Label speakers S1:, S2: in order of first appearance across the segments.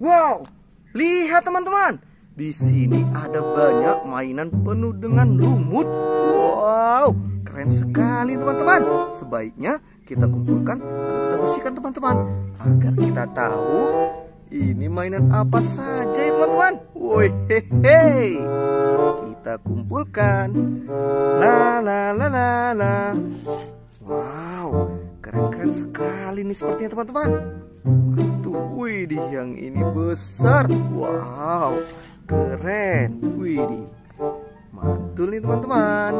S1: Wow, lihat teman-teman. Di sini ada banyak mainan penuh dengan lumut. Wow, keren sekali teman-teman. Sebaiknya kita kumpulkan lalu kita bersihkan teman-teman agar kita tahu ini mainan apa saja ya teman-teman. Woi, hehe. Kita kumpulkan. La la la la la. Wow, keren-keren sekali nih sepertinya teman-teman. Tuh, widih yang ini besar. Wow, keren. Widih, mantul nih teman-teman.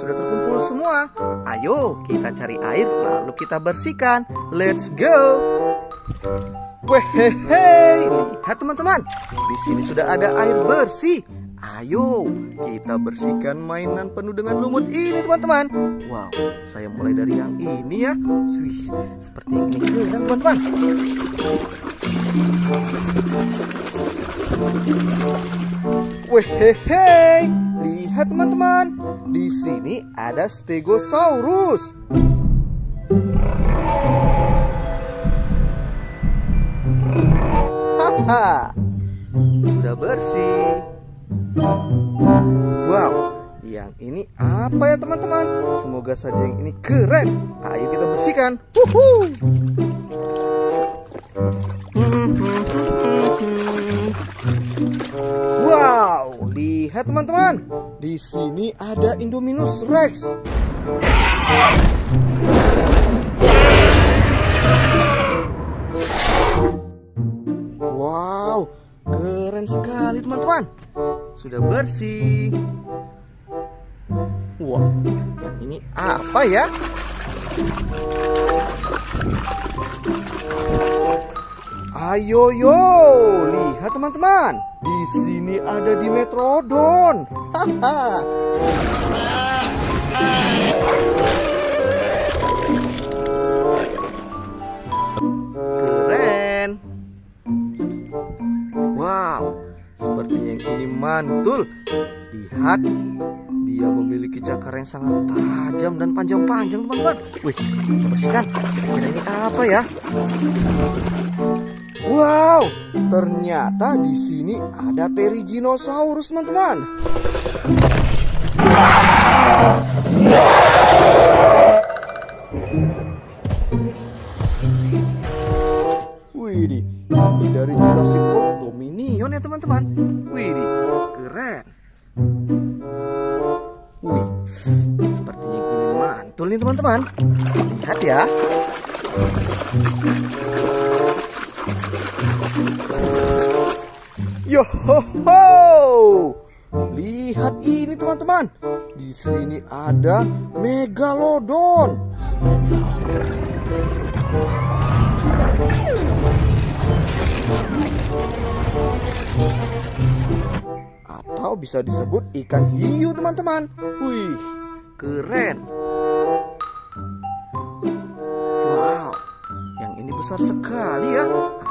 S1: Sudah terkumpul semua. Ayo kita cari air lalu kita bersihkan. Let's go. Wehehe, lihat teman-teman. Di sini sudah ada air bersih. Ayo kita bersihkan mainan penuh dengan lumut ini teman-teman. Wow, saya mulai dari yang ini ya. Wih, seperti ini keren teman-teman. Wehehe, lihat teman-teman. Di sini ada Stegosaurus. Haha, sudah bersih. Wow, yang ini apa ya teman-teman? Semoga saja yang ini keren. Ayo kita bersihkan. Wuhu. Teman-teman. Di sini ada Indominus Rex. Wow, keren sekali teman-teman. Sudah bersih. Wah, yang ini apa ya? Ayo yo, lihat teman-teman. Di sini ada Dimetrodon. Haha. Keren. Wow, sepertinya yang ini mantul. Lihat, dia memiliki cakar yang sangat tajam dan panjang-panjang, teman-teman. Wih, bersihkan. Kira-kira ini apa ya? Wow, ternyata di sini ada Pteryginosaurus, teman-teman. Widih, ini dari Jurassic World Dominion ya teman-teman. Widih, keren. Wih, sepertinya ini mantul nih teman-teman. Lihat ya. Yo ho ho. Lihat ini teman-teman. Di sini ada Megalodon. Atau bisa disebut ikan hiu teman-teman. Wih, keren. Wow, yang ini besar sekali ya.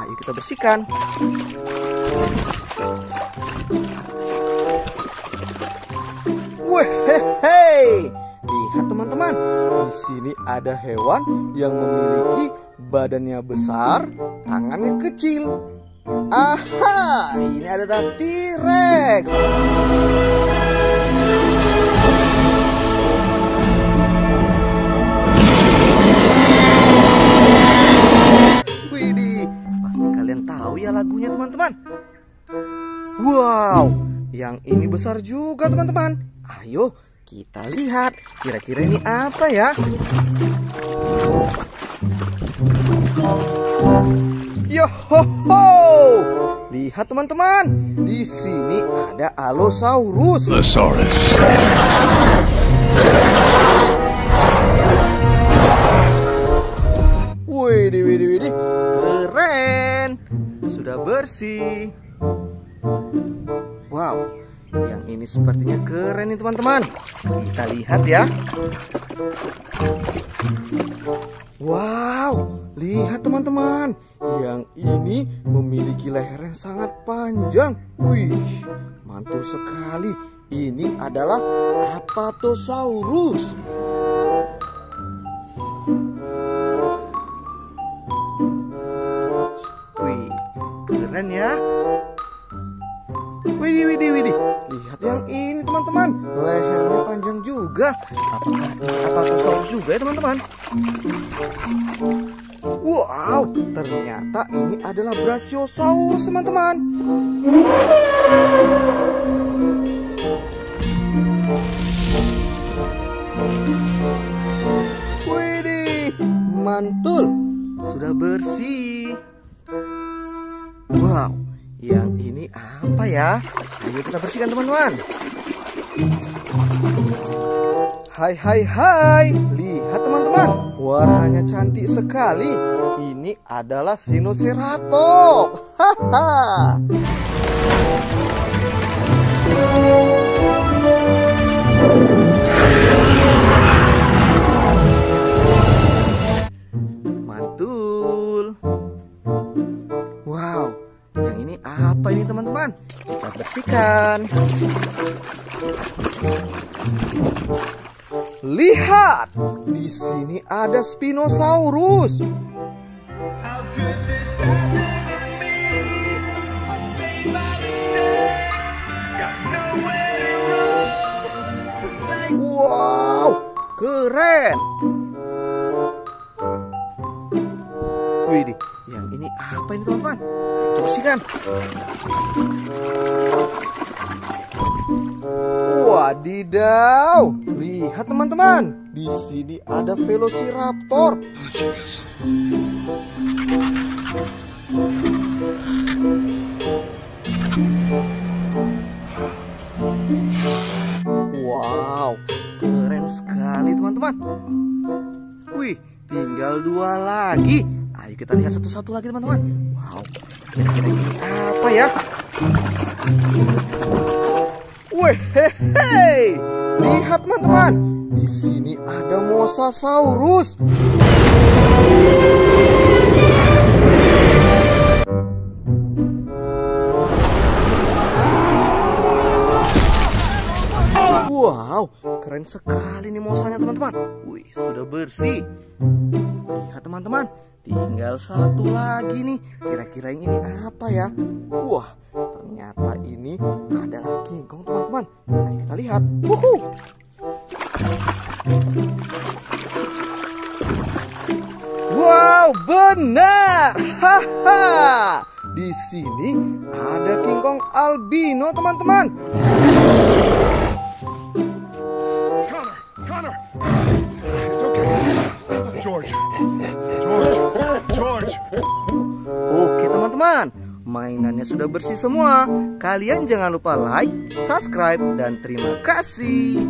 S1: Ayo kita bersihkan. Wehehe. Lihat teman-teman, di sini ada hewan yang memiliki badannya besar, tangannya kecil. Aha, ini adalah T-Rex. Yang ini besar juga teman-teman. Ayo kita lihat, kira-kira ini apa ya? Yo ho ho! Lihat teman-teman, di sini ada Allosaurus.
S2: Allosaurus.
S1: Sepertinya keren nih teman-teman. Kita lihat ya. Wow, lihat teman-teman. Yang ini memiliki leher yang sangat panjang. Wih, mantul sekali. Ini adalah Apatosaurus. Wih, keren ya. Widih, widih, widih. Lihat yang ini teman-teman. Lehernya panjang juga. Apakah Apatosaurus juga ya teman-teman? Wow, ternyata ini adalah Brachiosaurus teman-teman. Widih, mantul. Sudah bersih. Wow, yang ini apa ya? Ayo kita bersihkan teman-teman. Hai hai hai, lihat teman-teman, warnanya cantik sekali. Ini adalah Sinoceratops. Haha. Apa ini teman-teman? Kita bersihkan. Lihat, di sini ada Spinosaurus.
S3: How could
S1: Bersihkan. Wadidaw, lihat teman-teman. Di sini ada Velociraptor. Wow, keren sekali teman-teman. Wih, tinggal dua lagi. Kita lihat satu-satu lagi teman-teman. Wow, kira-kira ini apa ya? Wih, hehe. Lihat teman-teman. Di sini ada Mosasaurus. Wow, keren sekali nih mosanya teman-teman. Wih, sudah bersih. Lihat teman-teman, tinggal satu lagi nih. Kira-kira ini apa ya? Wah, ternyata ini adalah King Kong teman-teman. Ayo kita lihat. Wuhu. Wow, benar. Haha. Di sini ada King Kong albino teman-teman. Mainannya sudah bersih semua. Kalian jangan lupa like, subscribe, dan terima kasih.